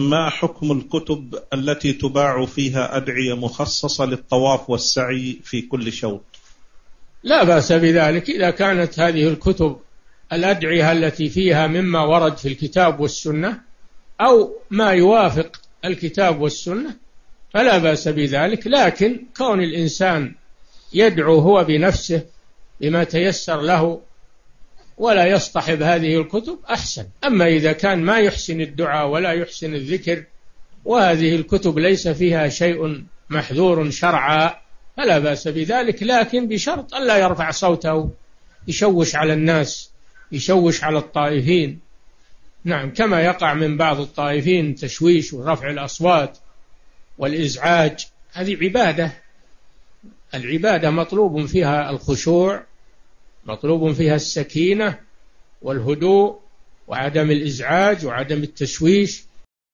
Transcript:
ما حكم الكتب التي تباع فيها أدعية مخصصة للطواف والسعي في كل شوط؟ لا بأس بذلك. إذا كانت هذه الكتب الأدعية التي فيها مما ورد في الكتاب والسنة أو ما يوافق الكتاب والسنة فلا بأس بذلك. لكن كون الإنسان يدعو هو بنفسه بما تيسر له ولا يصطحب هذه الكتب أحسن. أما إذا كان ما يحسن الدعاء ولا يحسن الذكر وهذه الكتب ليس فيها شيء محذور شرعا فلا بأس بذلك لكن بشرط ألا يرفع صوته يشوش على الناس يشوش على الطائفين. نعم كما يقع من بعض الطائفين تشويش ورفع الأصوات والإزعاج. هذه عبادة. العبادة مطلوب فيها الخشوع مطلوب فيها السكينة والهدوء وعدم الإزعاج وعدم التشويش